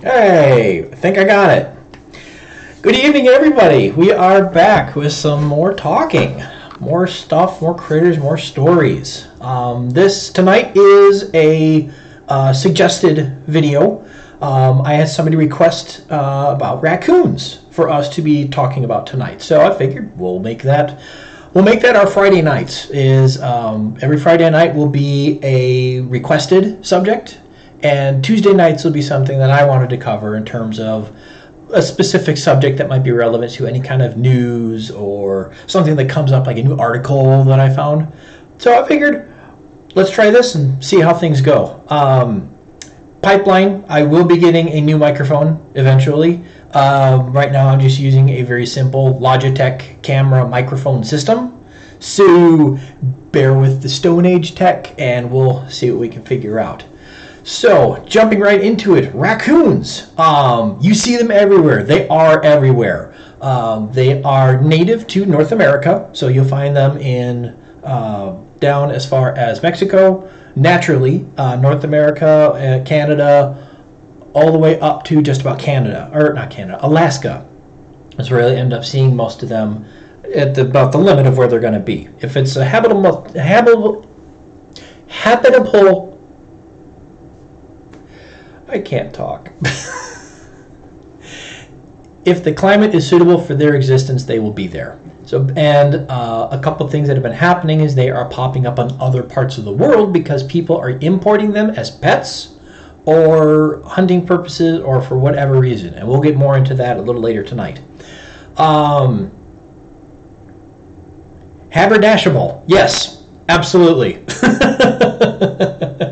Hey, I think I got it. Good evening, everybody. We are back with some more talking, more stuff, more critters, more stories. Um, this tonight is a uh, suggested video. Um, I had somebody request uh, about raccoons for us to be talking about tonight, so I figured we'll make that. We'll make that our Friday nights. Is um, every Friday night will be a requested subject, and Tuesday nights will be something that I wanted to cover in terms of a specific subject that might be relevant to any kind of news or something that comes up, like a new article that I found. So I figured, let's try this and see how things go. Um, pipeline, I will be getting a new microphone eventually. Um, right now, I'm just using a very simple Logitech camera microphone system. So bear with the Stone Age tech and we'll see what we can figure out. So, jumping right into it, raccoons. Um, you see them everywhere. They are everywhere. Um, they are native to North America, so you'll find them in uh, down as far as Mexico, naturally, uh, North America, uh, Canada, all the way up to just about Canada, or not Canada, Alaska. That's where I end up seeing most of them at the, about the limit of where they're going to be. If it's a habitable, habitable, habitable I can't talk. if the climate is suitable for their existence, they will be there. So, and uh, a couple of things that have been happening is they are popping up on other parts of the world because people are importing them as pets or hunting purposes or for whatever reason. And we'll get more into that a little later tonight. Um, haberdashable. Yes, absolutely.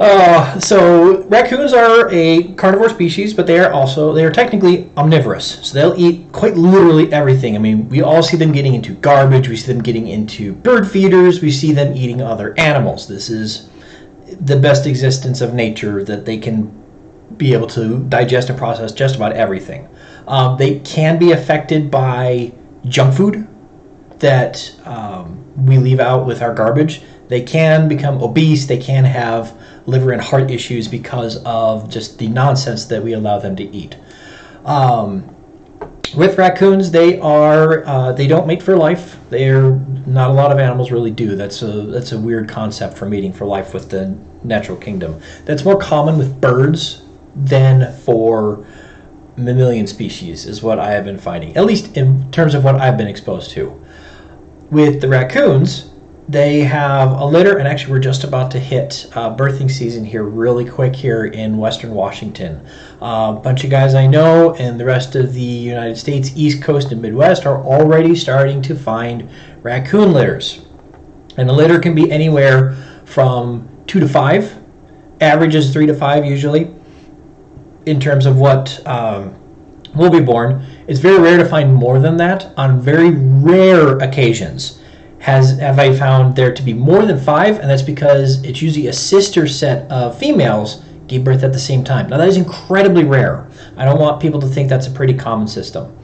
Uh, so raccoons are a carnivore species, but they are also they are technically omnivorous. So they'll eat quite literally everything. I mean, we all see them getting into garbage. We see them getting into bird feeders. We see them eating other animals. This is the best existence of nature that they can be able to digest and process just about everything. Um, they can be affected by junk food that um, we leave out with our garbage. They can become obese. They can have liver and heart issues because of just the nonsense that we allow them to eat. Um, with raccoons, they are uh, they don't mate for life. They're not a lot of animals really do. That's a that's a weird concept for mating for life with the natural kingdom. That's more common with birds than for mammalian species, is what I have been finding. At least in terms of what I've been exposed to. With the raccoons, they have a litter, and actually, we're just about to hit uh, birthing season here really quick here in Western Washington. A uh, bunch of guys I know and the rest of the United States, East Coast and Midwest, are already starting to find raccoon litters. And the litter can be anywhere from two to five. Average is three to five usually in terms of what um, will be born. It's very rare to find more than that on very rare occasions has have I found there to be more than five, and that's because it's usually a sister set of females gave birth at the same time. Now that is incredibly rare. I don't want people to think that's a pretty common system.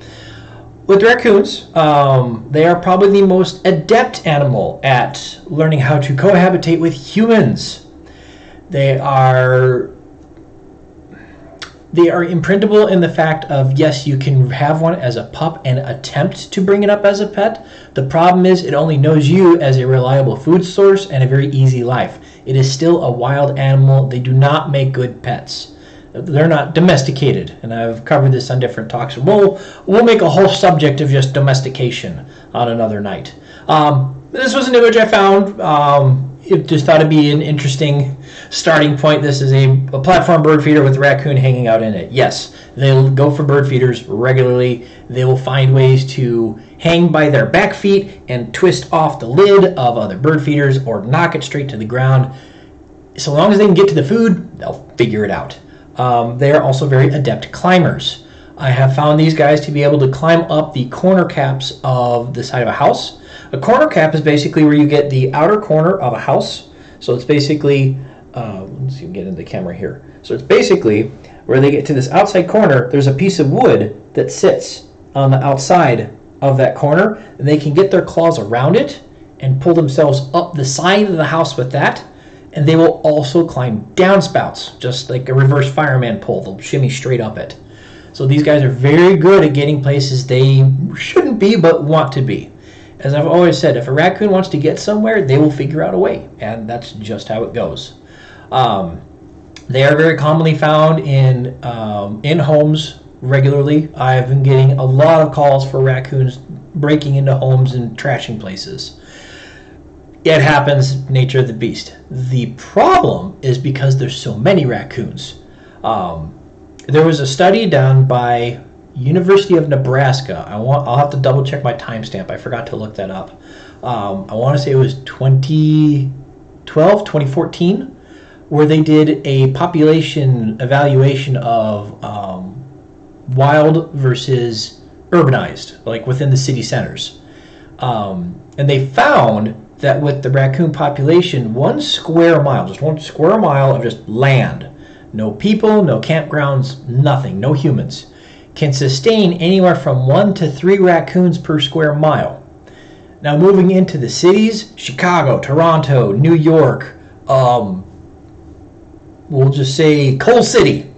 With raccoons, um, they are probably the most adept animal at learning how to cohabitate with humans. They are they are imprintable in the fact of yes, you can have one as a pup and attempt to bring it up as a pet. The problem is it only knows you as a reliable food source and a very easy life. It is still a wild animal. They do not make good pets. They're not domesticated, and I've covered this on different talks. We'll we'll make a whole subject of just domestication on another night. Um, this was an image I found. Um, it just thought it'd be an interesting starting point. This is a, a platform bird feeder with a raccoon hanging out in it. Yes, they'll go for bird feeders regularly. They will find ways to hang by their back feet and twist off the lid of other bird feeders or knock it straight to the ground. So long as they can get to the food, they'll figure it out. Um, they are also very adept climbers. I have found these guys to be able to climb up the corner caps of the side of a house a corner cap is basically where you get the outer corner of a house. So it's basically, uh, let's see, get into the camera here. So it's basically where they get to this outside corner, there's a piece of wood that sits on the outside of that corner, and they can get their claws around it and pull themselves up the side of the house with that. and they will also climb downspouts, just like a reverse fireman pole. They'll shimmy straight up it. So these guys are very good at getting places they shouldn't be but want to be. As I've always said, if a raccoon wants to get somewhere, they will figure out a way, and that's just how it goes. Um, they are very commonly found in um, in homes regularly. I've been getting a lot of calls for raccoons breaking into homes and trashing places. It happens, nature of the beast. The problem is because there's so many raccoons. Um, there was a study done by University of Nebraska. I want I'll have to double check my timestamp. I forgot to look that up. Um, I want to say it was 2012, 2014 where they did a population evaluation of um, wild versus urbanized, like within the city centers. Um, and they found that with the raccoon population, one square mile, just one square mile of just land, no people, no campgrounds, nothing, no humans, can sustain anywhere from one to three raccoons per square mile. Now, moving into the cities, Chicago, Toronto, New York, um, we'll just say Coal City.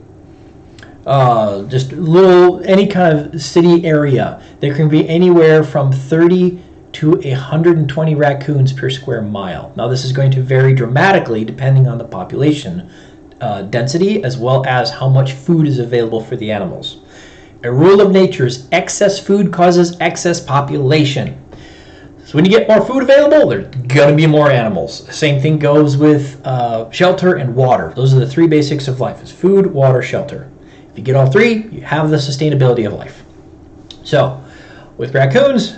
Uh, just little any kind of city area. There can be anywhere from 30 to 120 raccoons per square mile. Now, this is going to vary dramatically depending on the population uh, density as well as how much food is available for the animals. A rule of nature is excess food causes excess population. So when you get more food available, there's gonna be more animals. Same thing goes with uh, shelter and water. Those are the three basics of life: is food, water, shelter. If you get all three, you have the sustainability of life. So, with raccoons,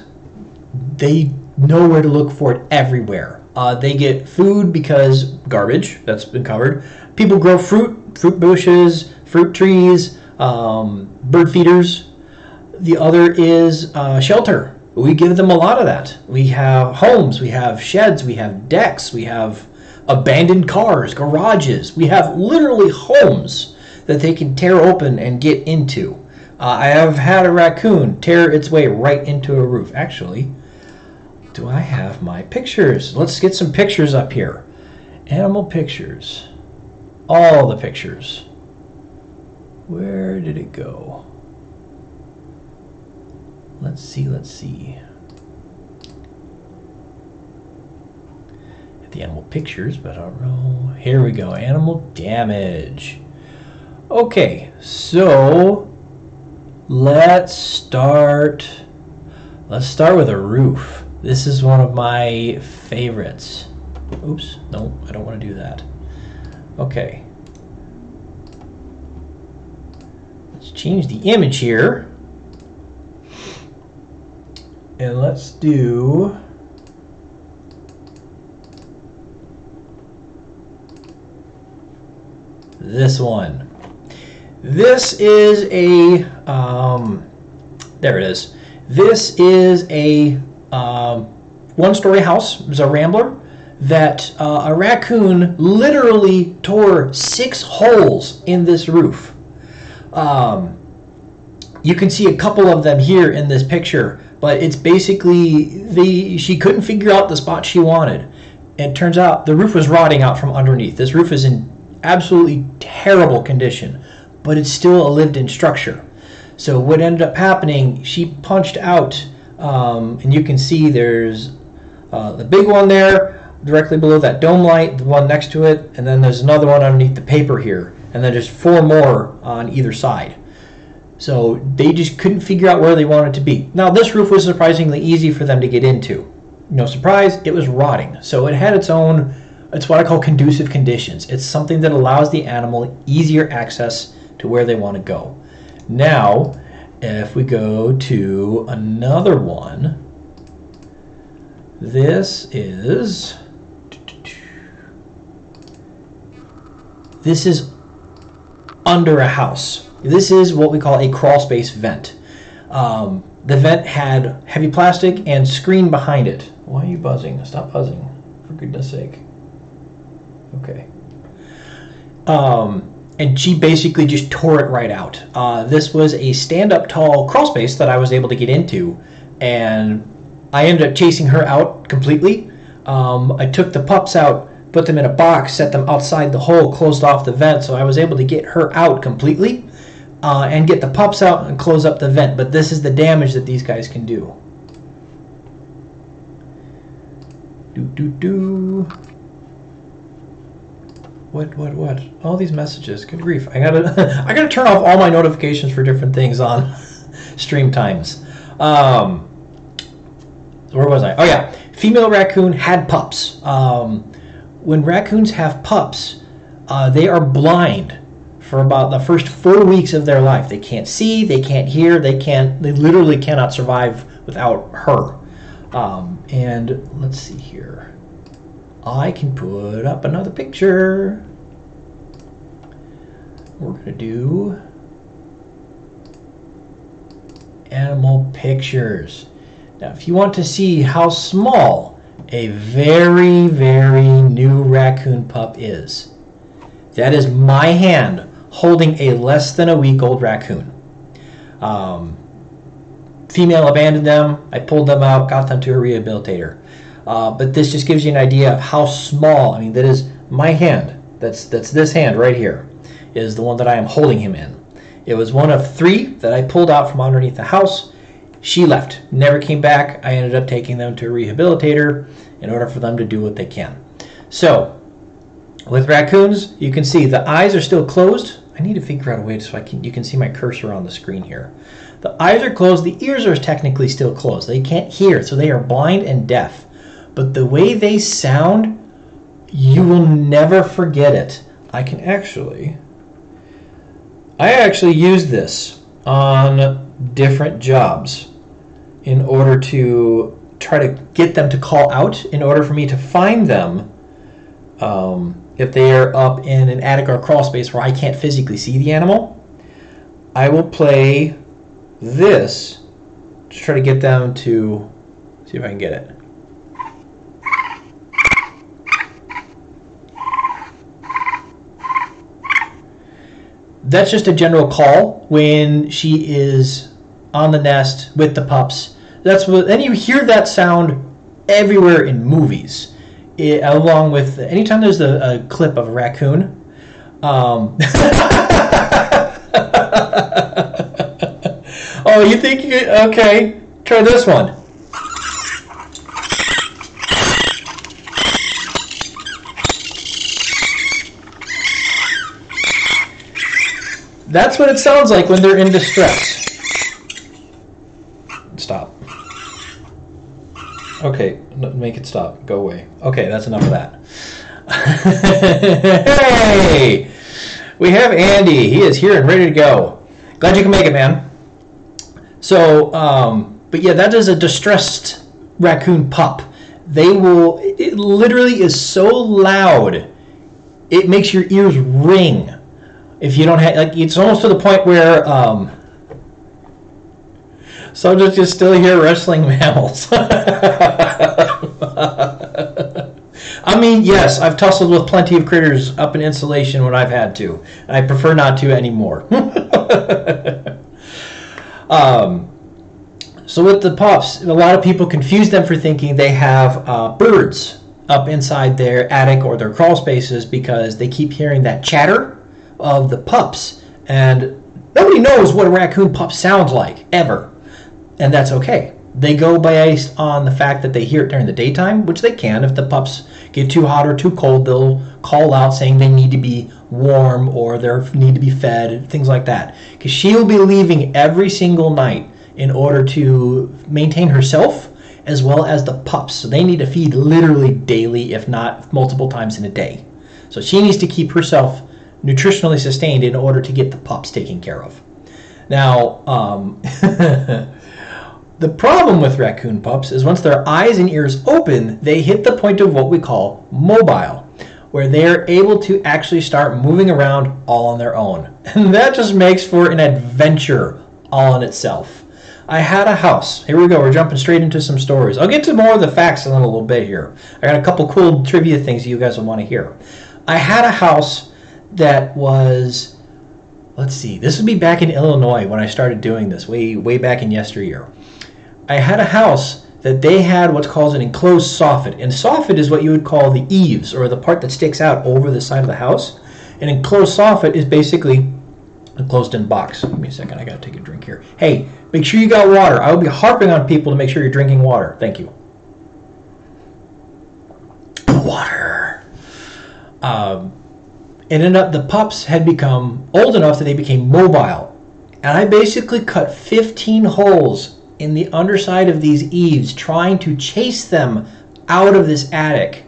they know where to look for it everywhere. Uh, they get food because garbage that's been covered. People grow fruit, fruit bushes, fruit trees, um, bird feeders. The other is uh, shelter we give them a lot of that. We have homes, we have sheds, we have decks, we have abandoned cars, garages. We have literally homes that they can tear open and get into. Uh, I have had a raccoon tear its way right into a roof. Actually, do I have my pictures? Let's get some pictures up here. Animal pictures. All the pictures. Where did it go? Let's see, let's see. the animal pictures, but I don't know. Here we go, animal damage. Okay, so let's start. Let's start with a roof. This is one of my favorites. Oops, no, I don't want to do that. Okay. Change the image here. And let's do this one. This is a, um, there it is. This is a um, one-story house. It's a rambler that uh, a raccoon literally tore six holes in this roof. Um, you can see a couple of them here in this picture but it's basically the she couldn't figure out the spot she wanted. It turns out the roof was rotting out from underneath. This roof is in absolutely terrible condition, but it's still a lived-in structure. So what ended up happening, she punched out, um, and you can see there's uh, the big one there directly below that dome light, the one next to it, and then there's another one underneath the paper here, and then just four more on either side. So they just couldn't figure out where they wanted to be. Now, this roof was surprisingly easy for them to get into. No surprise, it was rotting. So it had its own, it's what I call conducive conditions. It's something that allows the animal easier access to where they want to go. Now, if we go to another one, this is this is under a house. This is what we call a crawl space vent. Um, the vent had heavy plastic and screen behind it. Why are you buzzing? Stop buzzing, for goodness sake. Okay. Um, and she basically just tore it right out. Uh, this was a stand-up tall crawl space that I was able to get into, and I ended up chasing her out completely. Um, I took the pups out put them in a box, set them outside the hole, closed off the vent, so I was able to get her out completely uh, and get the pups out and close up the vent. But this is the damage that these guys can do. Do do do. What what what? All these messages. Good grief! I gotta I gotta turn off all my notifications for different things on stream times. Um, where was I? Oh yeah, female raccoon had pups. Um, when raccoons have pups, uh, they are blind for about the first four weeks of their life. They can't see, they can't hear, they can't, they literally cannot survive without her. Um, and let's see here. I can put up another picture. We're gonna do animal pictures. Now, if you want to see how small a very, very new raccoon pup is, that is my hand holding a less than a week old raccoon. Um, female abandoned them. I pulled them out, got them to a rehabilitator. Uh, but this just gives you an idea of how small. I mean, that is my hand. That's that's this hand right here, is the one that I am holding him in. It was one of three that I pulled out from underneath the house. She left, never came back. I ended up taking them to a rehabilitator in order for them to do what they can. So, with raccoons, you can see the eyes are still closed. I need to figure out a way so I can you can see my cursor on the screen here. The eyes are closed, the ears are technically still closed. They can't hear, so they are blind and deaf. But the way they sound, you will never forget it. I can actually I actually use this on different jobs in order to try to get them to call out in order for me to find them um, if they are up in an attic or crawl space where I can't physically see the animal, I will play this to try to get them to see if I can get it. That's just a general call when she is on the nest with the pups. That's what, and you hear that sound everywhere in movies it, along with anytime there's a, a clip of a raccoon. Um, oh, you think you okay? Try this one. That's what it sounds like when they're in distress. Stop. Okay, make it stop. Go away. Okay, that's enough of that. hey! We have Andy. He is here and ready to go. Glad you can make it, man. So, um, but yeah, that is a distressed raccoon pup. They will, it literally is so loud, it makes your ears ring. If you don't have, like, it's almost to the point where, um, Subject is still here wrestling mammals. I mean, yes, I've tussled with plenty of critters up in insulation when I've had to. I prefer not to anymore. um, so with the pups, a lot of people confuse them for thinking they have uh, birds up inside their attic or their crawl spaces because they keep hearing that chatter of the pups, and nobody knows what a raccoon pup sounds like ever and that's okay. They go based on the fact that they hear it during the daytime, which they can. If the pups get too hot or too cold, they'll call out saying they need to be warm or they need to be fed, things like that. Because she will be leaving every single night in order to maintain herself as well as the pups. So they need to feed literally daily, if not multiple times in a day. So she needs to keep herself nutritionally sustained in order to get the pups taken care of. Now, um, The problem with raccoon pups is once their eyes and ears open, they hit the point of what we call mobile, where they are able to actually start moving around all on their own. And that just makes for an adventure all in itself. I had a house. Here we go. We're jumping straight into some stories. I'll get to more of the facts in a little bit here. I got a couple cool trivia things you guys will want to hear. I had a house that was, let's see, this would be back in Illinois when I started doing this, way way back in yesteryear. I had a house that they had what's called an enclosed soffit. And soffit is what you would call the eaves or the part that sticks out over the side of the house. An enclosed soffit is basically a closed-in box. Give me a second. I gotta take a drink here. Hey, make sure you got water. I will be harping on people to make sure you're drinking water. Thank you. Water. Um, it ended up the pups had become old enough that they became mobile, and I basically cut 15 holes in the underside of these eaves, trying to chase them out of this attic.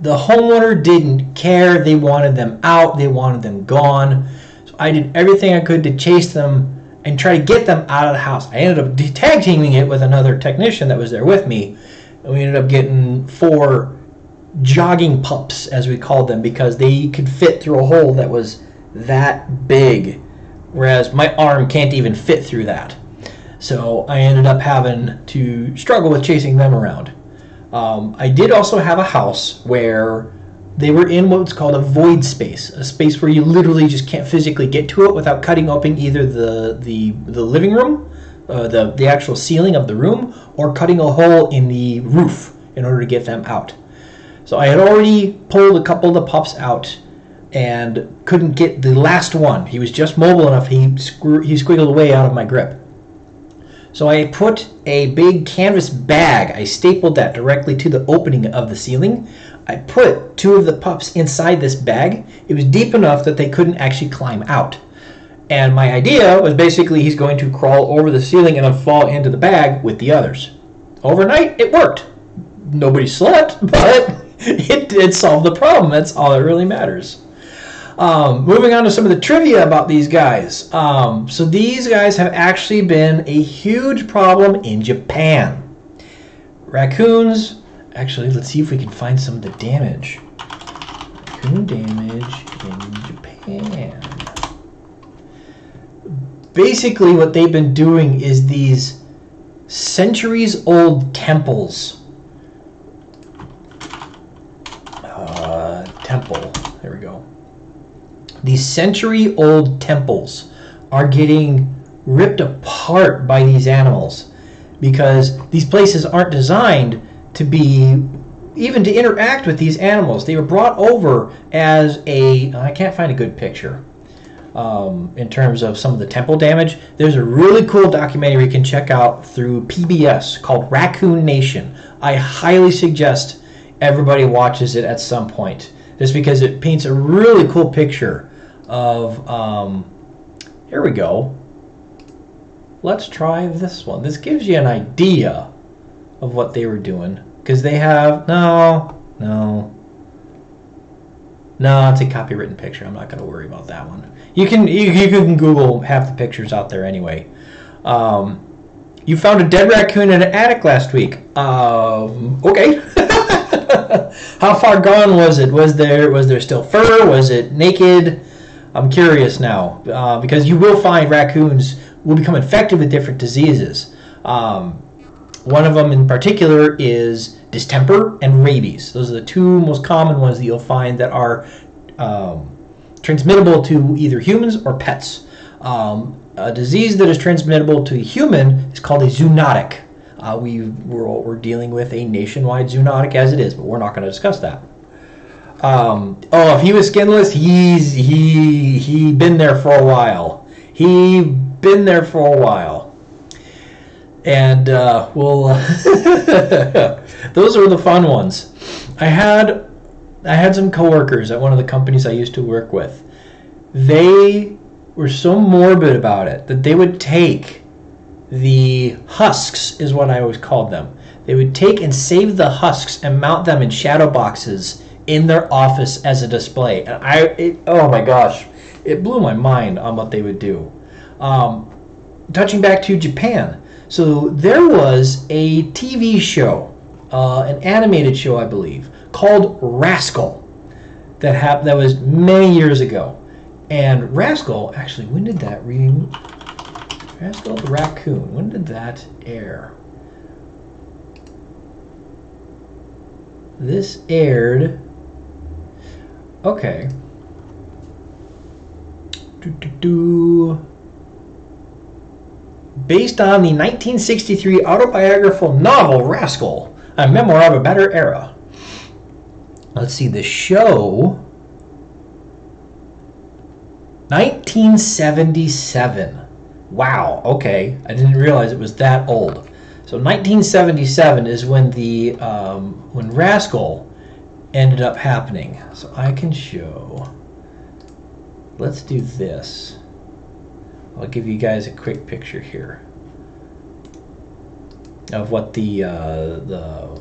The homeowner didn't care. They wanted them out. They wanted them gone. So I did everything I could to chase them and try to get them out of the house. I ended up tag teaming it with another technician that was there with me, and we ended up getting four jogging pups, as we called them, because they could fit through a hole that was that big, whereas my arm can't even fit through that. So I ended up having to struggle with chasing them around. Um, I did also have a house where they were in what's called a void space, a space where you literally just can't physically get to it without cutting open either the the, the living room, uh, the the actual ceiling of the room, or cutting a hole in the roof in order to get them out. So I had already pulled a couple of the pups out and couldn't get the last one. He was just mobile enough. He he squiggled away out of my grip. So I put a big canvas bag. I stapled that directly to the opening of the ceiling. I put two of the pups inside this bag. It was deep enough that they couldn't actually climb out. And my idea was basically he's going to crawl over the ceiling and then fall into the bag with the others. Overnight, it worked. Nobody slept, but it did solve the problem. That's all that really matters. Um, moving on to some of the trivia about these guys. Um, so these guys have actually been a huge problem in Japan. Raccoons Actually, let's see if we can find some of the damage. Raccoon damage in Japan. Basically, what they've been doing is these centuries old temples. Uh, temple. These century old temples are getting ripped apart by these animals because these places aren't designed to be even to interact with these animals. They were brought over as a I can't find a good picture um, in terms of some of the temple damage. There's a really cool documentary you can check out through PBS called Raccoon Nation. I highly suggest everybody watches it at some point, just because it paints a really cool picture of. Um, here we go. Let's try this one. This gives you an idea of what they were doing because they have no, no, no. It's a copywritten picture. I'm not going to worry about that one. You can you, you can Google half the pictures out there anyway. Um, you found a dead raccoon in an attic last week. Um, okay. How far gone was it? Was there was there still fur? Was it naked? I'm curious now uh, because you will find raccoons will become infected with different diseases. Um, one of them in particular is distemper and rabies. Those are the two most common ones that you'll find that are um, transmittable to either humans or pets. Um, a disease that is transmittable to a human is called a zoonotic. Uh, we, we're, we're dealing with a nationwide zoonotic as it is, but we're not going to discuss that. Um, oh, if he was skinless, he's he he been there for a while. He been there for a while and uh, we'll those are the fun ones. I had I had some coworkers at one of the companies I used to work with. They were so morbid about it that they would take the husks is what I always called them. They would take and save the husks and mount them in shadow boxes in their office as a display. And I, it, oh my gosh, it blew my mind on what they would do. Um, touching back to Japan, so there was a TV show, uh, an animated show, I believe, called Rascal, that hap- that was many years ago. And Rascal, actually, when did that re? Rascal the Raccoon. When did that air? This aired. Okay. Do do do. based on the 1963 autobiographical novel Rascal, a memoir of a better era. Let's see, the show 1977. Wow, okay. I didn't realize it was that old. So 1977 is when the um, when Rascal ended up happening. So I can show. Let's do this. I'll give you guys a quick picture here of what the uh, the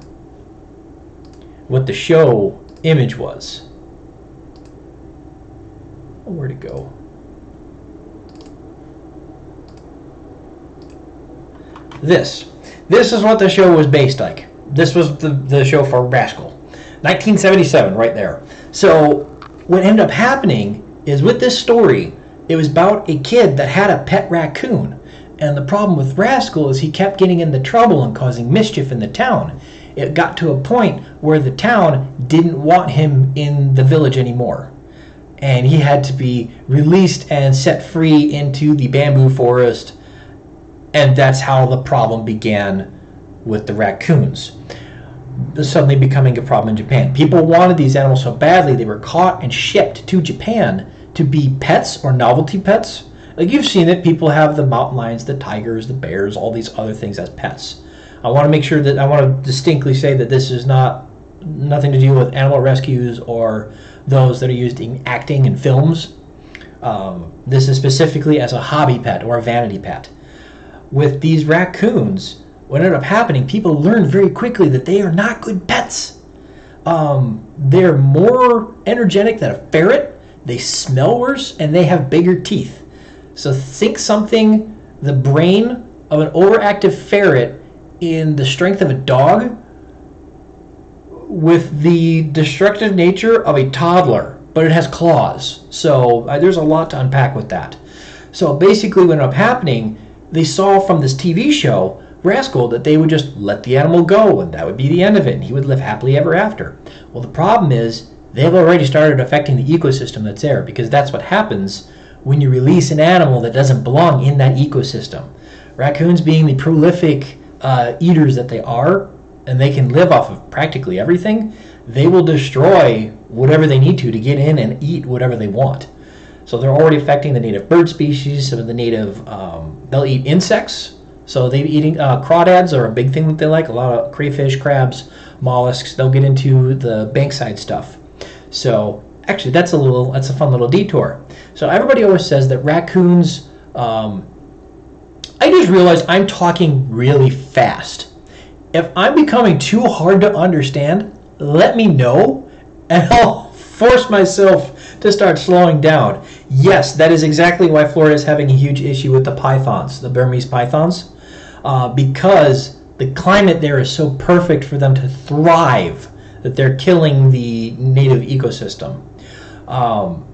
what the show image was. Where to go? This. This is what the show was based like. This was the, the show for Rascal. 1977, right there. So, what ended up happening is with this story, it was about a kid that had a pet raccoon. And the problem with Rascal is he kept getting into trouble and causing mischief in the town. It got to a point where the town didn't want him in the village anymore. And he had to be released and set free into the bamboo forest and that's how the problem began with the raccoons suddenly becoming a problem in Japan. People wanted these animals so badly they were caught and shipped to Japan to be pets or novelty pets. Like you've seen it, people have the mountain lions, the tigers, the bears, all these other things as pets. I want to make sure that I want to distinctly say that this is not nothing to do with animal rescues or those that are used in acting and films. Um, this is specifically as a hobby pet or a vanity pet with these raccoons, what ended up happening, people learned very quickly that they are not good pets. Um, they're more energetic than a ferret, they smell worse, and they have bigger teeth. So think something the brain of an overactive ferret in the strength of a dog with the destructive nature of a toddler, but it has claws. So uh, there's a lot to unpack with that. So basically, what ended up happening they saw from this TV show, Rascal, that they would just let the animal go and that would be the end of it and he would live happily ever after. Well, the problem is they've already started affecting the ecosystem that's there because that's what happens when you release an animal that doesn't belong in that ecosystem. Raccoons, being the prolific uh, eaters that they are, and they can live off of practically everything, they will destroy whatever they need to to get in and eat whatever they want. So they're already affecting the native bird species, some of the native, um, they'll eat insects. So they eating uh, crawdads are a big thing that they like. A lot of crayfish, crabs, mollusks. They'll get into the bankside stuff. So actually, that's a little, that's a fun little detour. So everybody always says that raccoons. Um, I just realized I'm talking really fast. If I'm becoming too hard to understand, let me know, and I'll force myself to start slowing down. Yes, that is exactly why Florida is having a huge issue with the pythons, the Burmese pythons, uh, because the climate there is so perfect for them to thrive that they're killing the native ecosystem. Um,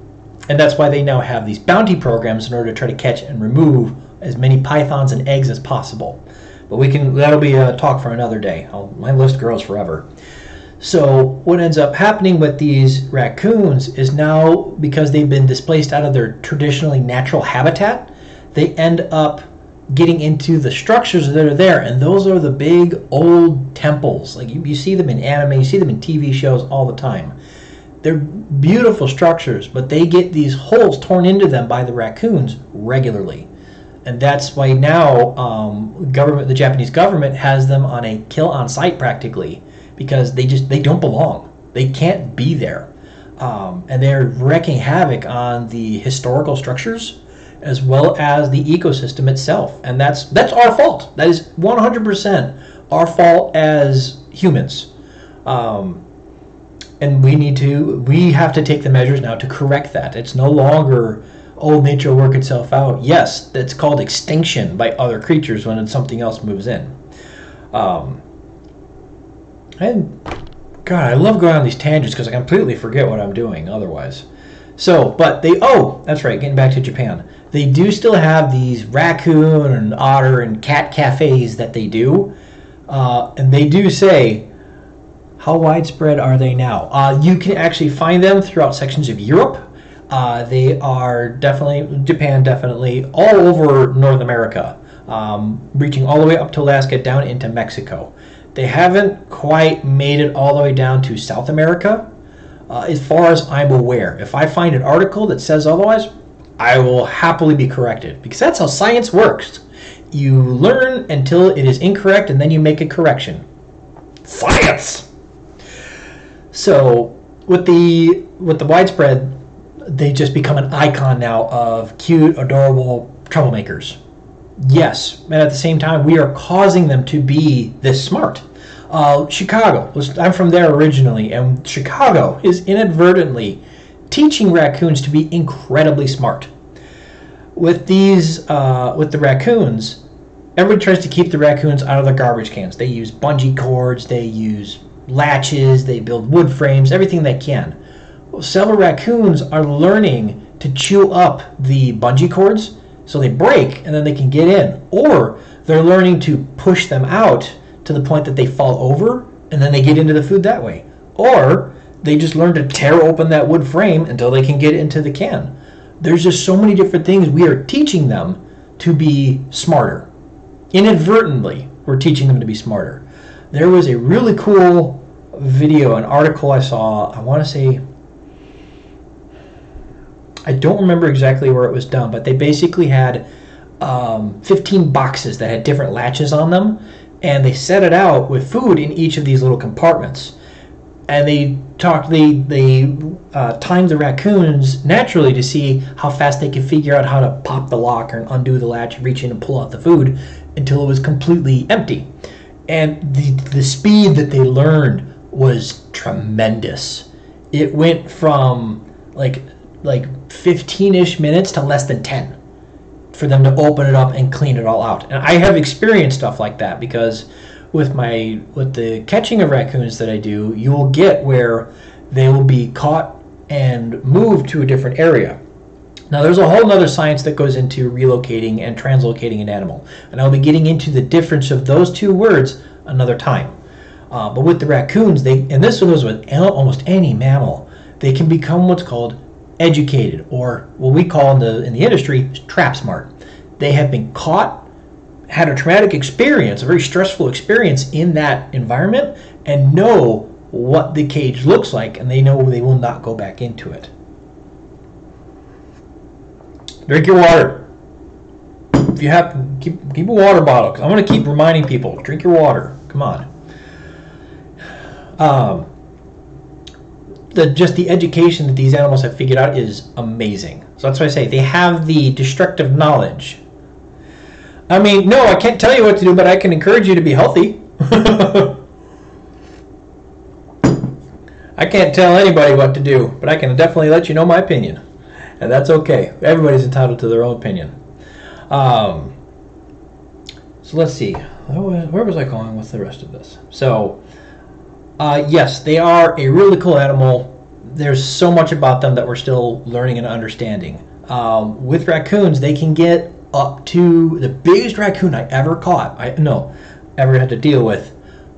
and that's why they now have these bounty programs in order to try to catch and remove as many pythons and eggs as possible. But we can that'll be a talk for another day. I'll, my list grows forever. So what ends up happening with these raccoons is now because they've been displaced out of their traditionally natural habitat, they end up getting into the structures that are there and those are the big old temples. Like you, you see them in anime you see them in tv shows all the time. They're beautiful structures but they get these holes torn into them by the raccoons regularly. And that's why now um, government the japanese government has them on a kill on sight practically because they just they don't belong. They can't be there, um, and they're wreaking havoc on the historical structures as well as the ecosystem itself. And that's that's our fault. That is 100% our fault as humans. Um, and we need to we have to take the measures now to correct that. It's no longer oh nature work itself out. Yes, that's called extinction by other creatures when something else moves in. Um, and God, I love going on these tangents because I completely forget what I'm doing otherwise. So, but they, oh, that's right, getting back to Japan. They do still have these raccoon and otter and cat cafes that they do. Uh, and they do say, how widespread are they now? Uh, you can actually find them throughout sections of Europe. Uh, they are definitely Japan, definitely all over North America, um, reaching all the way up to Alaska, down into Mexico. They haven't quite made it all the way down to South America, uh, as far as I'm aware. If I find an article that says otherwise, I will happily be corrected because that's how science works. You learn until it is incorrect, and then you make a correction. Science. So with the with the widespread, they just become an icon now of cute, adorable troublemakers. Yes, and at the same time, we are causing them to be this smart. Uh, Chicago, I'm from there originally, and Chicago is inadvertently teaching raccoons to be incredibly smart. With these, uh, with the raccoons, everybody tries to keep the raccoons out of the garbage cans. They use bungee cords, they use latches, they build wood frames, everything they can. Well, several raccoons are learning to chew up the bungee cords so they break and then they can get in. Or they're learning to push them out to the point that they fall over and then they get into the food that way. Or they just learn to tear open that wood frame until they can get into the can. There's just so many different things we are teaching them to be smarter. Inadvertently, we're teaching them to be smarter. There was a really cool video, an article I saw, I want to say I don't remember exactly where it was done, but they basically had um, 15 boxes that had different latches on them, and they set it out with food in each of these little compartments. And they talked, they they uh, timed the raccoons naturally to see how fast they could figure out how to pop the lock or undo the latch, and reach in and pull out the food until it was completely empty. And the the speed that they learned was tremendous. It went from like like 15-ish minutes to less than 10 for them to open it up and clean it all out. And I have experienced stuff like that because with my with the catching of raccoons that I do, you will get where they will be caught and moved to a different area. Now, there's a whole other science that goes into relocating and translocating an animal, and I'll be getting into the difference of those two words another time. Uh, but with the raccoons, they and this goes with almost any mammal, they can become what's called educated, or what we call in the in the industry trap smart. They have been caught, had a traumatic experience, a very stressful experience in that environment, and know what the cage looks like, and they know they will not go back into it. Drink your water. If you have, keep keep a water bottle. I'm going to keep reminding people. Drink your water. Come on. Um, the just the education that these animals have figured out is amazing. So that's why I say they have the destructive knowledge. I mean, no, I can't tell you what to do, but I can encourage you to be healthy. I can't tell anybody what to do, but I can definitely let you know my opinion, and that's okay. Everybody's entitled to their own opinion. Um, so let's see, where was I going with the rest of this? So uh, yes, they are a really cool animal. There's so much about them that we're still learning and understanding. Um, with raccoons, they can get up to the biggest raccoon I ever caught. I no, ever had to deal with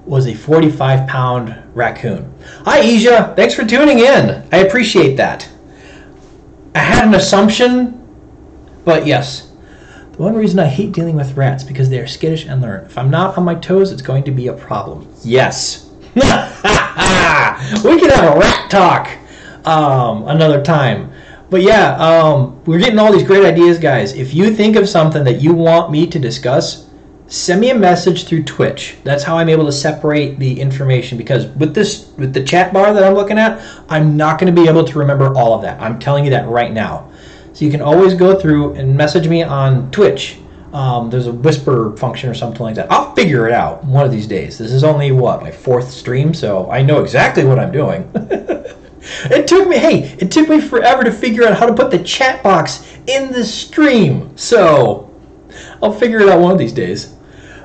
was a 45 pound raccoon. Hi, Asia. Thanks for tuning in. I appreciate that. I had an assumption, but yes. The one reason I hate dealing with rats because they are skittish and learn. If I'm not on my toes, it's going to be a problem. Yes. we can have a rat talk um, another time. But yeah, um, we're getting all these great ideas, guys. If you think of something that you want me to discuss, send me a message through Twitch. That's how I'm able to separate the information because with this with the chat bar that I'm looking at, I'm not going to be able to remember all of that. I'm telling you that right now. So you can always go through and message me on Twitch um, there's a whisper function or something like that. I'll figure it out one of these days. This is only what my fourth stream, so I know exactly what I'm doing. it took me, hey, it took me forever to figure out how to put the chat box in the stream. So I'll figure it out one of these days.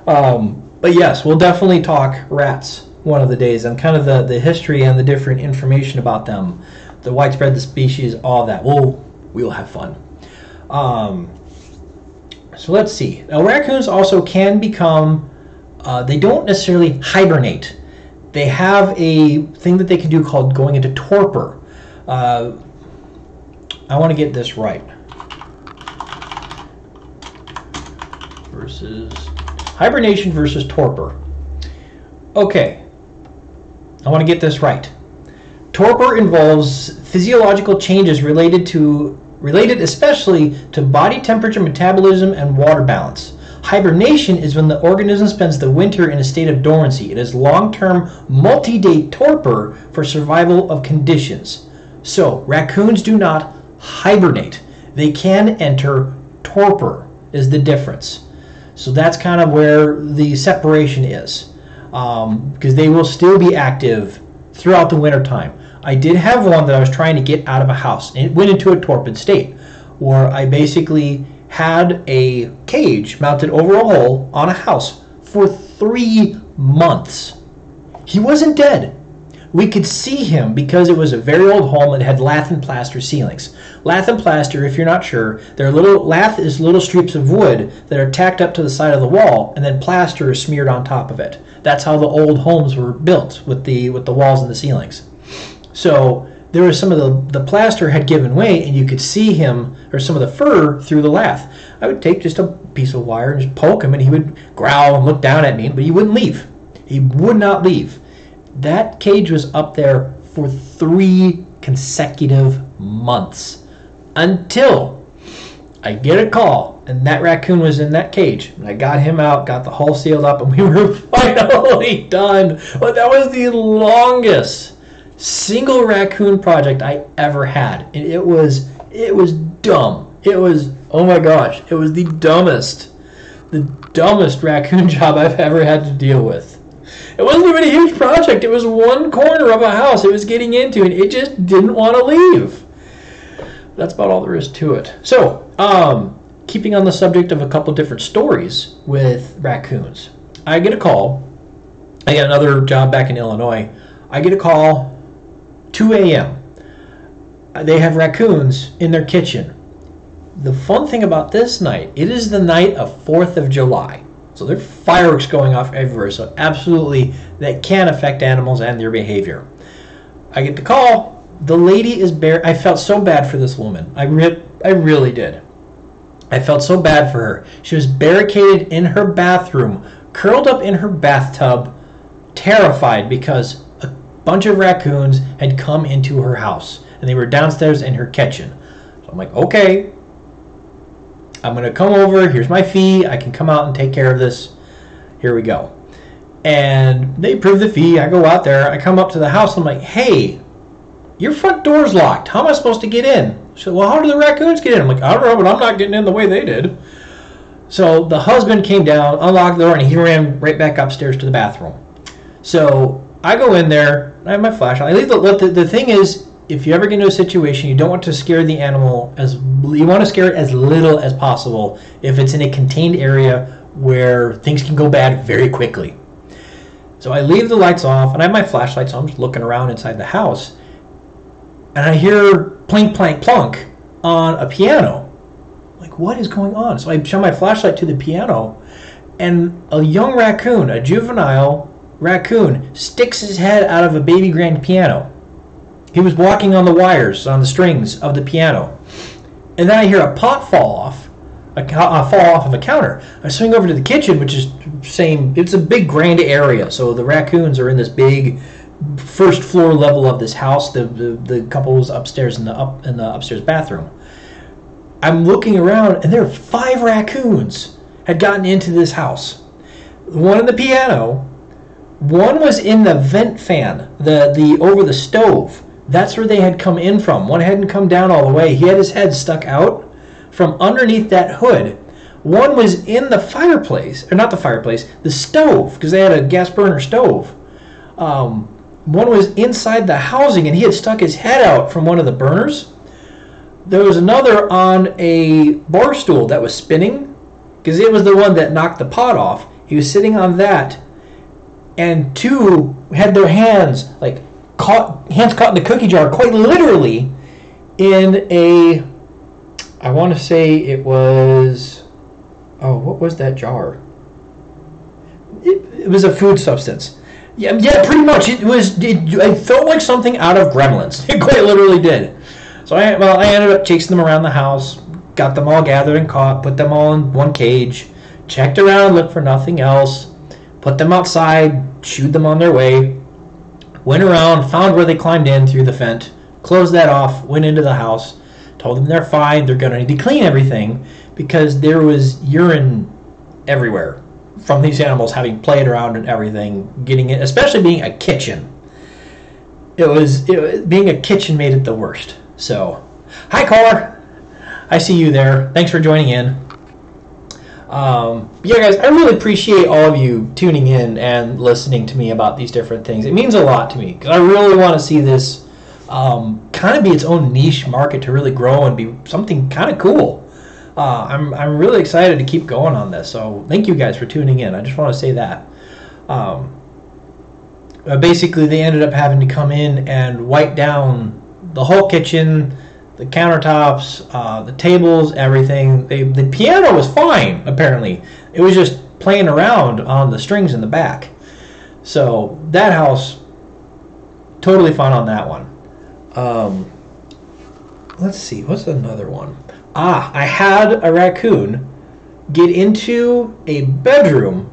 Um, but yes, we'll definitely talk rats one of the days and kind of the, the history and the different information about them, the widespread the species, all that. We'll we'll have fun. Um, so let's see. Now, raccoons also can become, uh, they don't necessarily hibernate. They have a thing that they can do called going into torpor. Uh, I want to get this right. Versus hibernation versus torpor. Okay. I want to get this right. Torpor involves physiological changes related to related especially to body temperature, metabolism, and water balance. Hibernation is when the organism spends the winter in a state of dormancy. It is long-term, multi-day torpor for survival of conditions. So, raccoons do not hibernate. They can enter torpor is the difference. So that's kind of where the separation is. Because um, they will still be active throughout the winter time. I did have one that I was trying to get out of a house, and it went into a torpid state, where I basically had a cage mounted over a hole on a house for three months. He wasn't dead. We could see him because it was a very old home and had lath and plaster ceilings. Lath and plaster, if you're not sure, they're little lath is little strips of wood that are tacked up to the side of the wall, and then plaster is smeared on top of it. That's how the old homes were built with the with the walls and the ceilings. So there was some of the, the plaster had given way and you could see him or some of the fur through the lath. I would take just a piece of wire and just poke him and he would growl and look down at me, but he wouldn't leave. He would not leave. That cage was up there for three consecutive months until I get a call and that raccoon was in that cage. And I got him out, got the hole sealed up, and we were finally done. But that was the longest single raccoon project I ever had. And it was it was dumb. It was oh my gosh, it was the dumbest the dumbest raccoon job I've ever had to deal with. It wasn't even a huge project. It was one corner of a house it was getting into and it just didn't want to leave. That's about all there is to it. So, um, keeping on the subject of a couple different stories with raccoons. I get a call. I got another job back in Illinois. I get a call 2 a.m. They have raccoons in their kitchen. The fun thing about this night, it is the night of 4th of July. So there are fireworks going off everywhere. So absolutely that can affect animals and their behavior. I get the call. The lady is bare. I felt so bad for this woman. I, re- I really did. I felt so bad for her. She was barricaded in her bathroom, curled up in her bathtub, terrified because bunch of raccoons had come into her house and they were downstairs in her kitchen. So I'm like, okay, I'm going to come over. Here's my fee. I can come out and take care of this. Here we go. And they approve the fee. I go out there. I come up to the house. I'm like, hey, your front door's locked. How am I supposed to get in? She said, well, how do the raccoons get in? I'm like, I don't know, but I'm not getting in the way they did. So the husband came down, unlocked the door, and he ran right back upstairs to the bathroom. So I go in there. I have my flashlight. I leave the, the the thing is, if you ever get into a situation, you don't want to scare the animal as you want to scare it as little as possible. If it's in a contained area where things can go bad very quickly. So I leave the lights off, and I have my flashlight, so I'm just looking around inside the house, and I hear plink plank plunk on a piano. Like, what is going on? So I shine my flashlight to the piano, and a young raccoon, a juvenile raccoon sticks his head out of a baby grand piano. He was walking on the wires, on the strings of the piano. And then I hear a pot fall off, a, a uh, fall off of a counter. I swing over to the kitchen, which is same. It's a big grand area, so the raccoons are in this big first floor level of this house. The the, the couple was upstairs in the up in the upstairs bathroom. I'm looking around, and there are five raccoons had gotten into this house. One in the piano, one was in the vent fan, the the over the stove. That's where they had come in from. One hadn't come down all the way. He had his head stuck out from underneath that hood. One was in the fireplace, or not the fireplace, the stove, because they had a gas burner stove. Um, one was inside the housing, and he had stuck his head out from one of the burners. There was another on a bar stool that was spinning, because it was the one that knocked the pot off. He was sitting on that and two had their hands like caught hands caught in the cookie jar quite literally in a I want to say it was oh what was that jar? It, it was a food substance. Yeah yeah pretty much. It was it, it felt like something out of gremlins. It quite literally did. So I well, I ended up chasing them around the house, got them all gathered and caught, put them all in one cage, checked around, looked for nothing else, put them outside, shooed them on their way, went around, found where they climbed in through the fence, closed that off, went into the house, told them they're fine, they're gonna need to clean everything because there was urine everywhere from these animals having played around and everything, getting it, especially being a kitchen. It was, it being a kitchen made it the worst. So, hi caller, I see you there. Thanks for joining in. Um, yeah, guys, I really appreciate all of you tuning in and listening to me about these different things. It means a lot to me because I really want to see this um, kind of be its own niche market to really grow and be something kind of cool. Uh, I'm, I'm really excited to keep going on this. So thank you guys for tuning in. I just want to say that. Um, uh, basically, they ended up having to come in and wipe down the whole kitchen, the countertops, uh, the tables, everything. They, the piano was fine, apparently. It was just playing around on the strings in the back. So that house, totally fine on that one. Um, let's see, what's another one? Ah, I had a raccoon get into a bedroom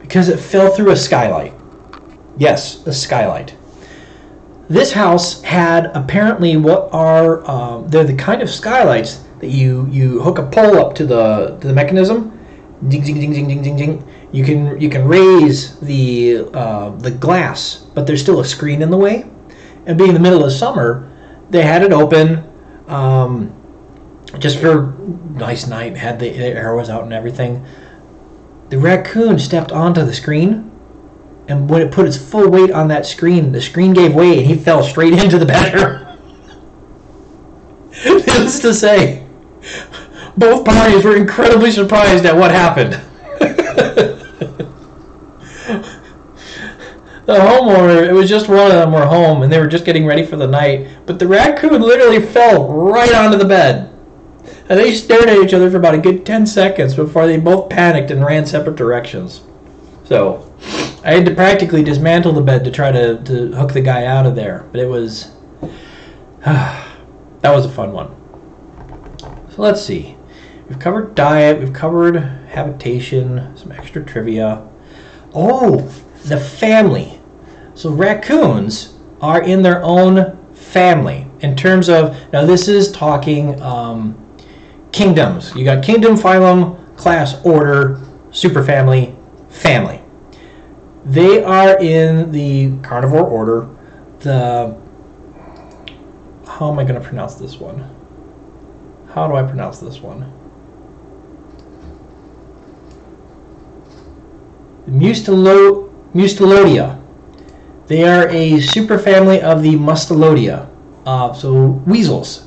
because it fell through a skylight. Yes, a skylight. This house had apparently what are um, they're the kind of skylights that you you hook a pole up to the to the mechanism, ding ding ding ding ding ding ding. You can you can raise the uh, the glass, but there's still a screen in the way. And being the middle of summer, they had it open. Um, just for nice night, had the, arrows out and everything. The raccoon stepped onto the screen, and when it put its full weight on that screen, the screen gave way and he fell straight into the bedroom. Needless to say, both parties were incredibly surprised at what happened. the homeowner, it was just one of them were home and they were just getting ready for the night, but the raccoon literally fell right onto the bed. And they stared at each other for about a good 10 seconds before they both panicked and ran separate directions. So, I had to practically dismantle the bed to try to, to hook the guy out of there. But it was. that was a fun one. So, let's see. We've covered diet, we've covered habitation, some extra trivia. Oh, the family. So, raccoons are in their own family in terms of. Now, this is talking. Um, kingdoms. You got kingdom, phylum, class, order, superfamily, family. They are in the carnivore order. The how am I going to pronounce this one? How do I pronounce this one? Mustelo, Mustelodea. They are a superfamily of the Mustelodea. Uh, so weasels.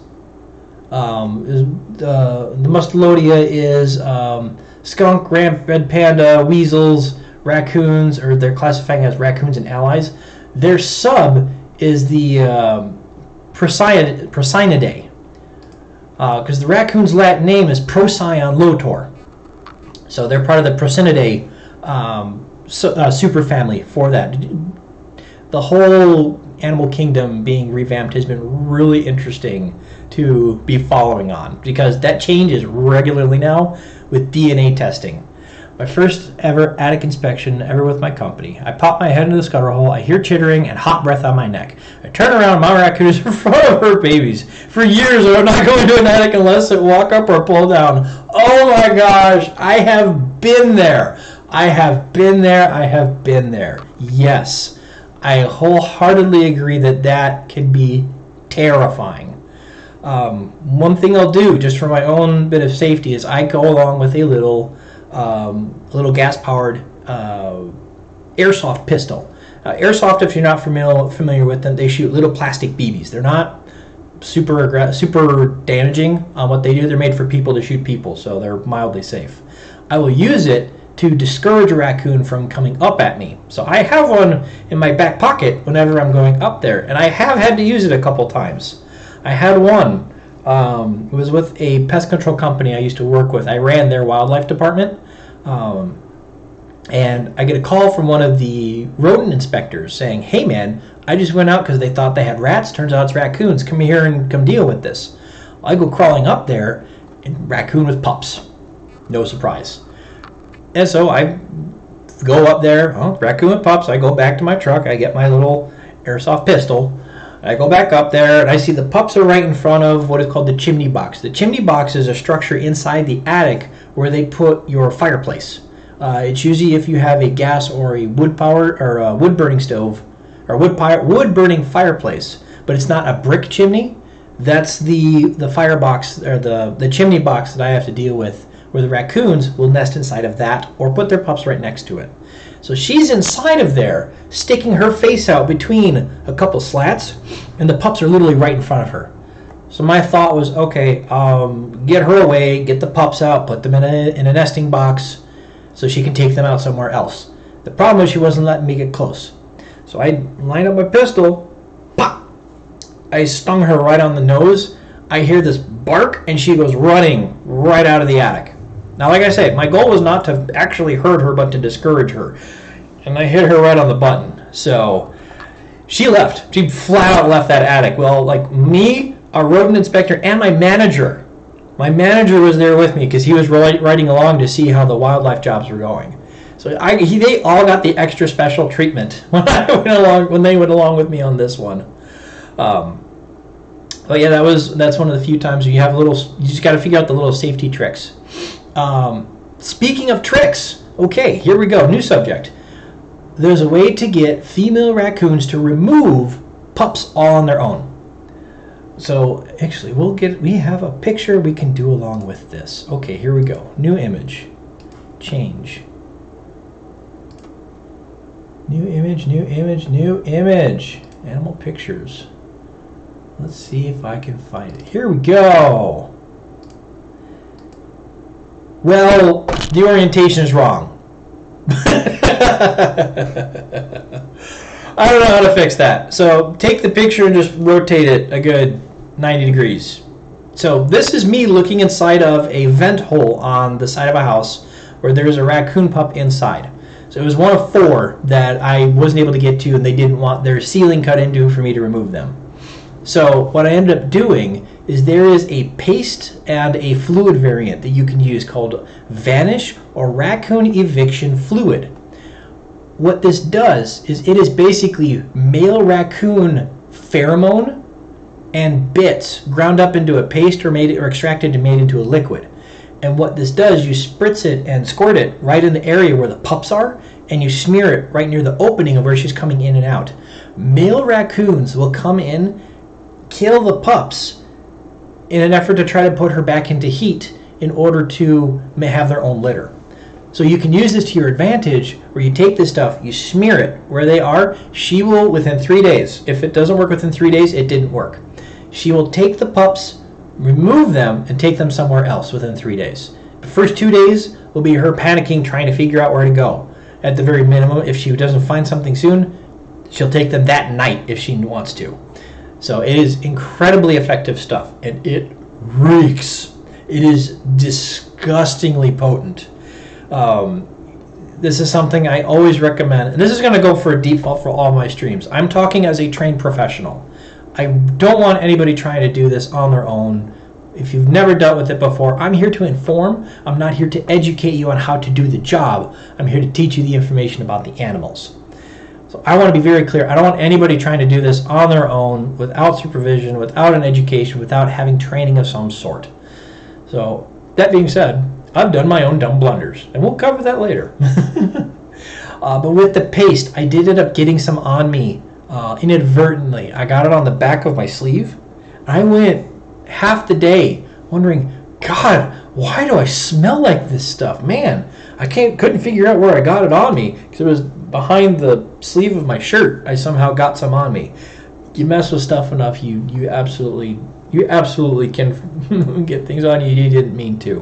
Um, is, uh, the Mustelodea is um, skunk, ram, red panda, weasels, raccoons, or they're classifying as raccoons and allies. Their sub is the um, Because uh, the raccoon's Latin name is Procyon lotor. So they're part of the Procyon um, uh, superfamily for that. The whole animal kingdom being revamped has been really interesting to be following on because that changes regularly now with DNA testing. My first ever attic inspection ever with my company. I pop my head into the scuttle hole, I hear chittering and hot breath on my neck. I turn around, my raccoon is in front of her babies. For years, I'm not going to an attic unless it walk up or pull down. Oh my gosh, I have been there. I have been there. I have been there. Yes. I wholeheartedly agree that that can be terrifying. Um, one thing I'll do, just for my own bit of safety, is I go along with a little, um, little gas-powered uh, airsoft pistol. Uh, airsoft, if you're not familiar familiar with them, they shoot little plastic BBs. They're not super super damaging on what they do. They're made for people to shoot people, so they're mildly safe. I will use it to discourage a raccoon from coming up at me. So I have one in my back pocket whenever I'm going up there, and I have had to use it a couple times. I had one. Um, it was with a pest control company I used to work with. I ran their wildlife department. Um, and I get a call from one of the rodent inspectors saying, "Hey, man, I just went out because they thought they had rats. Turns out it's raccoons. Come here and come deal with this. I go crawling up there, and raccoon with pups. No surprise. And so I go up there, oh, raccoon with pups. I go back to my truck. I get my little airsoft pistol. I go back up there and I see the pups are right in front of what is called the chimney box. The chimney box is a structure inside the attic where they put your fireplace. Uh, it's usually if you have a gas or a wood power or a wood burning stove or wood wood burning fireplace, but it's not a brick chimney. That's the the firebox or the the chimney box that I have to deal with, where the raccoons will nest inside of that or put their pups right next to it. So she's inside of there, sticking her face out between a couple slats, and the pups are literally right in front of her. So my thought was, okay, um, get her away, get the pups out, put them in a in a nesting box, so she can take them out somewhere else. The problem is she wasn't letting me get close. So I line up my pistol, pop. I stung her right on the nose. I hear this bark, and she goes running right out of the attic. Now, like I say, my goal was not to actually hurt her, but to discourage her. And I hit her right on the button. So she left. She flat out left that attic. Well, like me, a rodent inspector, and my manager. My manager was there with me because he was riding along to see how the wildlife jobs were going. So I, he, they all got the extra special treatment when I went along when they went along with me on this one. Um, but yeah, that was that's one of the few times you have a little. You just got to figure out the little safety tricks. Um, speaking of tricks, okay, here we go. New subject. There's a way to get female raccoons to remove pups all on their own. So actually, we'll get we have a picture we can do along with this. Okay, here we go. New image. Change. New image, new image, new image. Animal pictures. Let's see if I can find it. Here we go. Well, the orientation is wrong. I don't know how to fix that. So take the picture and just rotate it a good 90 degrees. So this is me looking inside of a vent hole on the side of a house where there's a raccoon pup inside. So it was one of four that I wasn't able to get to, and they didn't want their ceiling cut into for me to remove them. So what I ended up doing is there is a paste and a fluid variant that you can use called Vanish or Raccoon Eviction Fluid. What this does is it is basically male raccoon pheromone and bits ground up into a paste or made or extracted and made into a liquid. And what this does, you spritz it and squirt it right in the area where the pups are, and you smear it right near the opening of where she's coming in and out. Male raccoons will come in, kill the pups in an effort to try to put her back into heat in order to have their own litter. So you can use this to your advantage where you take this stuff, you smear it where they are. She will, within three days, if it doesn't work within three days, it didn't work. She will take the pups, remove them and take them somewhere else within three days. The first two days will be her panicking, trying to figure out where to go. At the very minimum, if she doesn't find something soon, she'll take them that night if she wants to. So it is incredibly effective stuff, and it reeks. It is disgustingly potent. Um, this is something I always recommend, and this is going to go for a default for all my streams. I'm talking as a trained professional. I don't want anybody trying to do this on their own. If you've never dealt with it before, I'm here to inform. I'm not here to educate you on how to do the job. I'm here to teach you the information about the animals. So I want to be very clear. I don't want anybody trying to do this on their own, without supervision, without an education, without having training of some sort. So that being said, I've done my own dumb blunders, and we'll cover that later. uh, but with the paste, I did end up getting some on me uh, inadvertently. I got it on the back of my sleeve. I went half the day wondering, God, why do I smell like this stuff? Man, I can't couldn't figure out where I got it on me because it was behind the sleeve of my shirt. I somehow got some on me. You mess with stuff enough, you you absolutely you absolutely can get things on you you didn't mean to.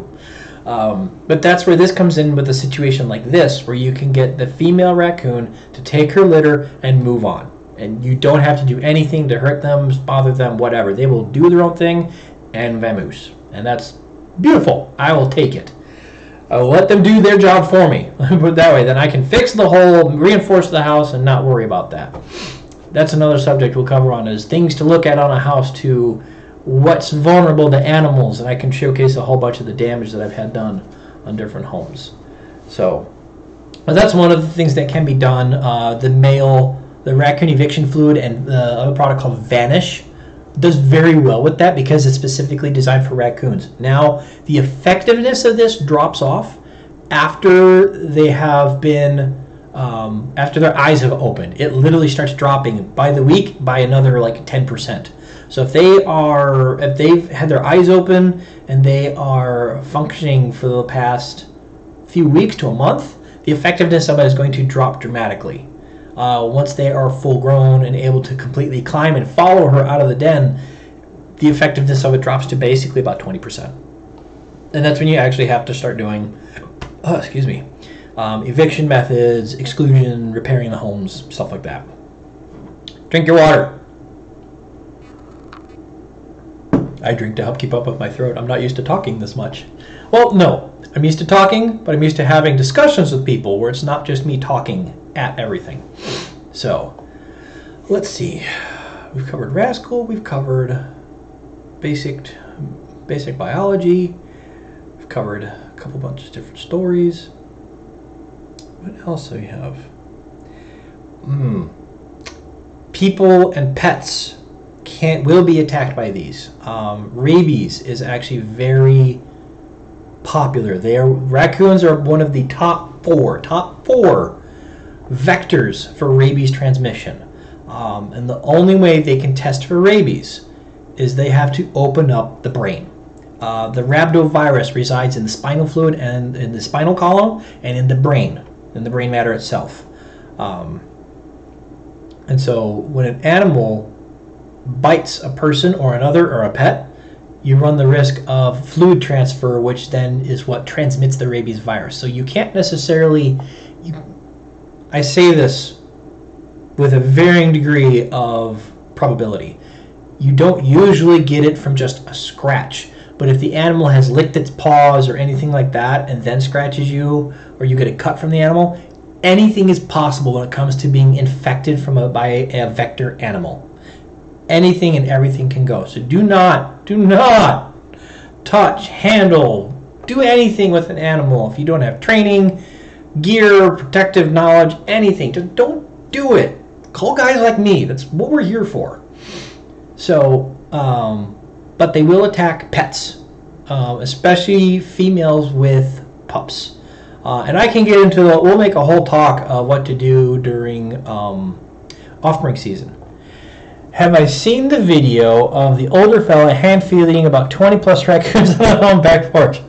Um, but that's where this comes in with a situation like this, where you can get the female raccoon to take her litter and move on and you don't have to do anything to hurt them, bother them, whatever. They will do their own thing and vamoose. And that's beautiful. I will take it. Will let them do their job for me. Put it that way. Then I can fix the hole, reinforce the house, and not worry about that. that's another subject we'll cover on is things to look at on a house to what's vulnerable to animals, and I can showcase a whole bunch of the damage that I've had done on different homes. So, but that's one of the things that can be done. Uh, the male, the raccoon eviction fluid, and the other product called Vanish does very well with that because it's specifically designed for raccoons. Now, the effectiveness of this drops off after they have been um, after their eyes have opened. It literally starts dropping by the week by another like 10%. So if they are if they've had their eyes open and they are functioning for the past few weeks to a month, the effectiveness of it is going to drop dramatically. Uh, once they are full grown and able to completely climb and follow her out of the den, the effectiveness of it drops to basically about 20%. And that's when you actually have to start doing, oh, excuse me, um, eviction methods, exclusion, repairing the homes, stuff like that. Drink your water. I drink to help keep up with my throat. I'm not used to talking this much. Well, no, I'm used to talking, but I'm used to having discussions with people where it's not just me talking at everything. So, let's see. We've covered Rascal, we've covered basic basic biology, we've covered a couple bunch of different stories. What else do we have? Hmm. People and pets can't will be attacked by these. Um, rabies is actually very popular. They are raccoons are one of the top four, top four vectors for rabies transmission. Um, and the only way they can test for rabies is they have to open up the brain. Uh, the rhabdovirus resides in the spinal fluid and in the spinal column and in the brain, in the brain matter itself. Um, and so when an animal bites a person or another or a pet, you run the risk of fluid transfer, which then is what transmits the rabies virus. So you can't necessarily. You, I say this with a varying degree of probability. You don't usually get it from just a scratch, but if the animal has licked its paws or anything like that and then scratches you, or you get a cut from the animal, anything is possible when it comes to being infected from a, by a vector animal anything and everything can go. So do not, do not touch, handle, do anything with an animal if you don't have training, gear, protective knowledge, anything. Just don't do it. Call guys like me. That's what we're here for. So, um, but they will attack pets, um, especially females with pups. Uh, and I can get into, we'll make a whole talk of what to do during um, offspring season have I seen the video of the older fella hand feeding about 20 plus raccoons on the back porch?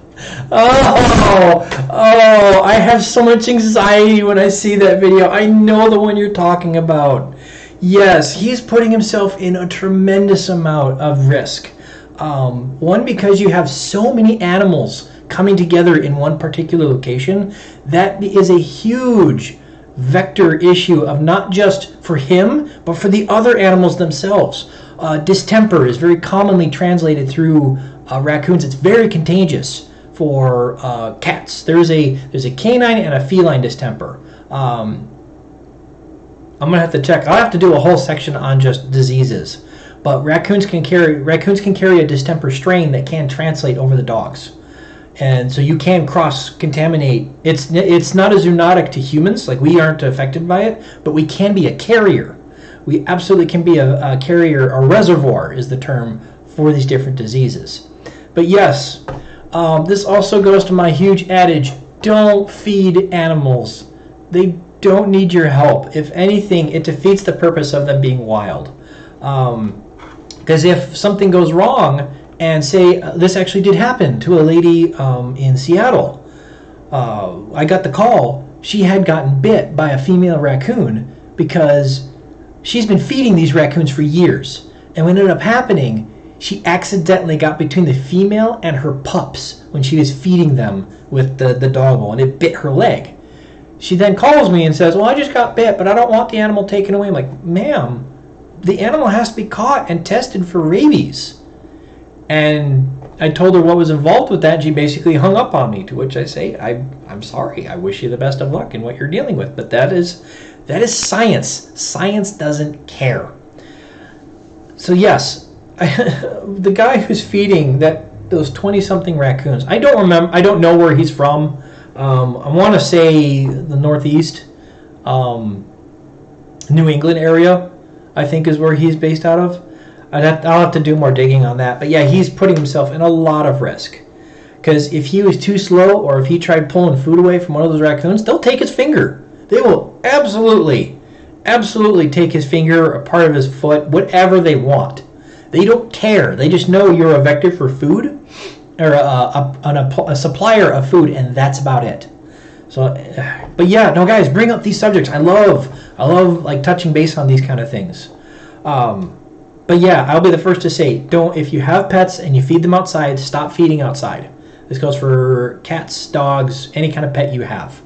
Oh, oh, I have so much anxiety when I see that video. I know the one you're talking about. Yes, he's putting himself in a tremendous amount of risk. Um, one, because you have so many animals coming together in one particular location, that is a huge vector issue of not just for him, but for the other animals themselves. Uh, distemper is very commonly translated through uh, raccoons. It's very contagious for uh, cats. There's a there's a canine and a feline distemper. Um, I'm gonna have to check. I'll have to do a whole section on just diseases. But raccoons can carry raccoons can carry a distemper strain that can translate over the dogs and so you can cross contaminate. It's it's not a zoonotic to humans, like we aren't affected by it, but we can be a carrier. We absolutely can be a, a carrier. A reservoir is the term for these different diseases. But yes, um, this also goes to my huge adage: don't feed animals. They don't need your help. If anything, it defeats the purpose of them being wild. Because um, if something goes wrong, and say uh, this actually did happen to a lady um, in Seattle. Uh, I got the call. She had gotten bit by a female raccoon because she's been feeding these raccoons for years. And what ended up happening, she accidentally got between the female and her pups when she was feeding them with the, the dog bowl, and it bit her leg. She then calls me and says, Well, I just got bit, but I don't want the animal taken away. I'm like, Ma'am, the animal has to be caught and tested for rabies. And I told her what was involved with that, she basically hung up on me. To which I say, I, I'm sorry. I wish you the best of luck in what you're dealing with. But that is, That is science. Science doesn't care. So yes, the guy who's feeding that those 20 something raccoons. I don't remember I don't know where he's from. Um, I want to say the northeast um, New England area, I think is where he's based out of. Have, I'll have to do more digging on that. But yeah, he's putting himself in a lot of risk. Because if he was too slow or if he tried pulling food away from one of those raccoons, they'll take his finger. They will absolutely, absolutely take his finger, a part of his foot, whatever they want. They don't care. They just know you're a vector for food or a, a, a, a supplier of food, and that's about it. So, but yeah, no, guys, bring up these subjects. I love, I love like touching base on these kind of things. Um, but yeah, I'll be the first to say, don't if you have pets and you feed them outside, stop feeding outside. This goes for cats, dogs, any kind of pet you have.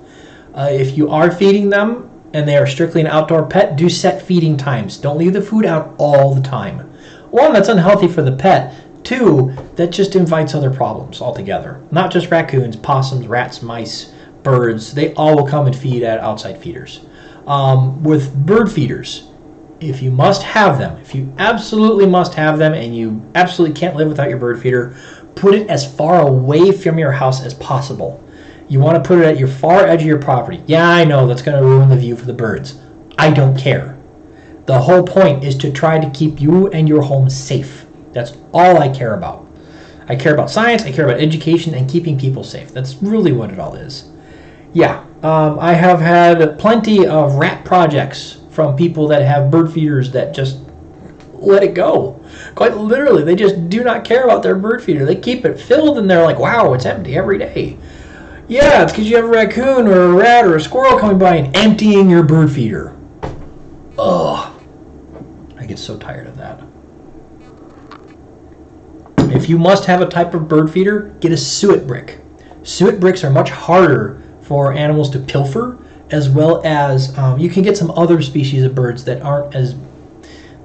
Uh, if you are feeding them and they are strictly an outdoor pet, do set feeding times. Don't leave the food out all the time. One, that's unhealthy for the pet. Two, that just invites other problems altogether. Not just raccoons, possums, rats, mice, birds. They all will come and feed at outside feeders. Um, with bird feeders, if you must have them, if you absolutely must have them and you absolutely can't live without your bird feeder, put it as far away from your house as possible. You want to put it at your far edge of your property. Yeah, I know that's going to ruin the view for the birds. I don't care. The whole point is to try to keep you and your home safe. That's all I care about. I care about science, I care about education, and keeping people safe. That's really what it all is. Yeah, um, I have had plenty of rat projects from people that have bird feeders that just let it go. Quite literally, they just do not care about their bird feeder. They keep it filled and they're like, wow, it's empty every day. Yeah, it's because you have a raccoon or a rat or a squirrel coming by and emptying your bird feeder. Ugh. I get so tired of that. If you must have a type of bird feeder, get a suet brick. Suet bricks are much harder for animals to pilfer as well as um, you can get some other species of birds that aren't as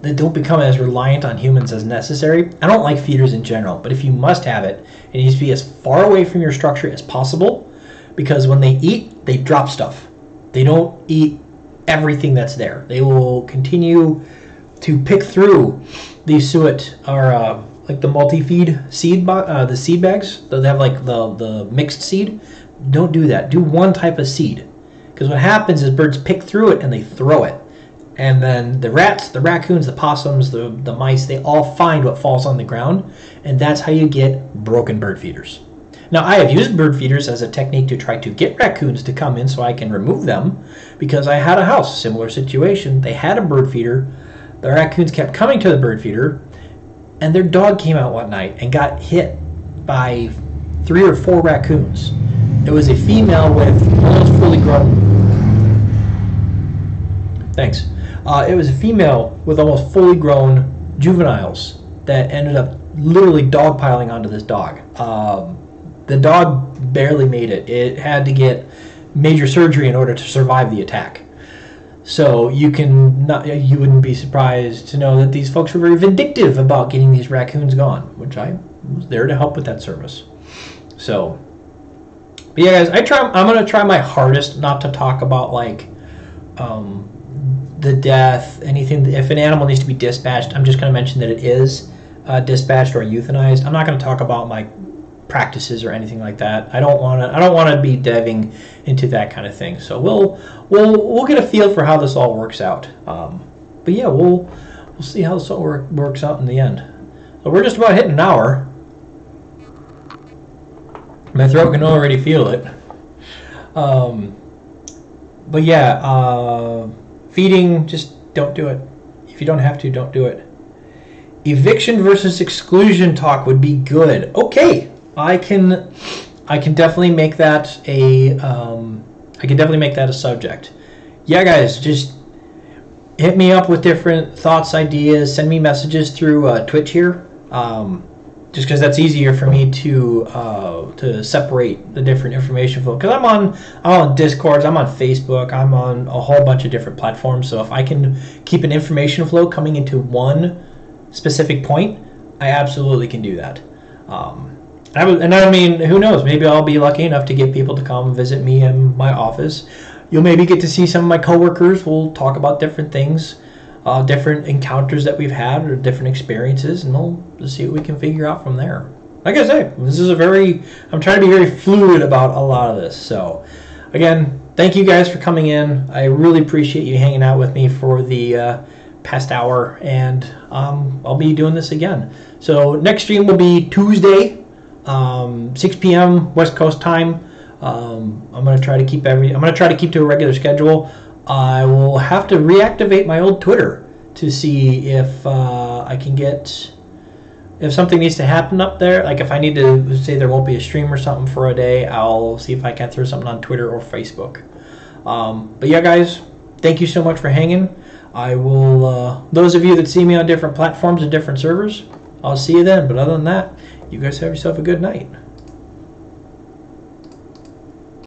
that don't become as reliant on humans as necessary. I don't like feeders in general, but if you must have it, it needs to be as far away from your structure as possible because when they eat, they drop stuff. They don't eat everything that's there. They will continue to pick through these suet or uh, like the multi-feed seed uh, the seed bags. They have like the the mixed seed. Don't do that. Do one type of seed because what happens is birds pick through it and they throw it. And then the rats, the raccoons, the possums, the, the mice, they all find what falls on the ground. And that's how you get broken bird feeders. Now, I have used bird feeders as a technique to try to get raccoons to come in so I can remove them because I had a house, similar situation. They had a bird feeder. The raccoons kept coming to the bird feeder, and their dog came out one night and got hit by three or four raccoons. It was a female with almost fully grown. Thanks. Uh, it was a female with almost fully grown juveniles that ended up literally dogpiling onto this dog. Um, the dog barely made it. It had to get major surgery in order to survive the attack. So you can not you wouldn't be surprised to know that these folks were very vindictive about getting these raccoons gone, which I was there to help with that service. So but yeah, guys, I try. I'm gonna try my hardest not to talk about like um, the death, anything. If an animal needs to be dispatched, I'm just gonna mention that it is uh, dispatched or euthanized. I'm not gonna talk about my practices or anything like that. I don't want to. I don't want to be diving into that kind of thing. So we'll we'll we'll get a feel for how this all works out. Um, but yeah, we'll we'll see how this all work, works out in the end. So we're just about hitting an hour. My throat can already feel it. Um, but yeah, uh, feeding, just don't do it. If you don't have to, don't do it. Eviction versus exclusion talk would be good. Okay, I can, I can definitely make that a, um, I can definitely make that a subject. Yeah, guys, just hit me up with different thoughts, ideas. Send me messages through uh, Twitch here. Um, just because that's easier for me to uh, to separate the different information flow. Because I'm on I'm on Discords, I'm on Facebook, I'm on a whole bunch of different platforms. So if I can keep an information flow coming into one specific point, I absolutely can do that. Um, I and I mean, who knows? Maybe I'll be lucky enough to get people to come visit me in my office. you'll maybe get to see some of my coworkers. We'll talk about different things, uh, different encounters that we've had, or different experiences, and we'll see what we can figure out from there. Like I say, this is a very, I'm trying to be very fluid about a lot of this. So, again, thank you guys for coming in. I really appreciate you hanging out with me for the uh, past hour, and um, I'll be doing this again. So, next stream will be Tuesday, um, 6 p.m. West Coast time. Um, I'm gonna try to keep every. I'm gonna try to keep to a regular schedule. I will have to reactivate my old Twitter to see if uh, I can get if something needs to happen up there. Like if I need to say there won't be a stream or something for a day, I'll see if I can throw something on Twitter or Facebook. Um, but yeah, guys, thank you so much for hanging. I will. Uh, those of you that see me on different platforms and different servers, I'll see you then. But other than that, you guys have yourself a good night.